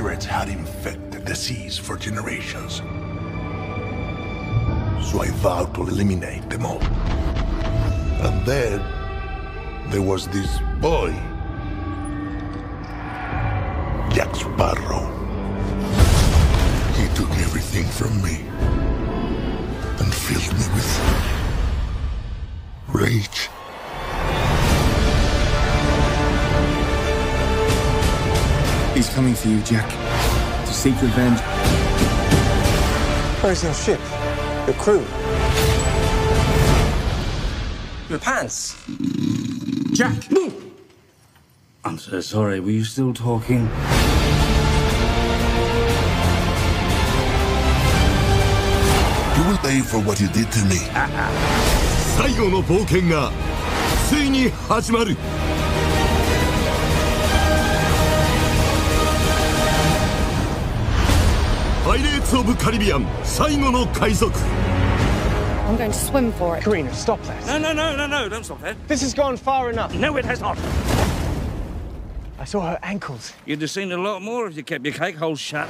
pirates had infected the seas for generations. So I vowed to eliminate them all. And then there was this boy, Jack Sparrow. He took everything from me and filled me with rage. He's coming for you, Jack. To seek revenge. Where's your ship? Your crew? Your pants? Jack! I'm so sorry. Were you still talking? You will pay for what you did to me. 最後の冒険がついに始まる I'm going to swim for it. Carina, stop that. No, no, no, no, no, don't stop that. This has gone far enough. No, it has not. I saw her ankles. You'd have seen a lot more if you kept your cake holes shut.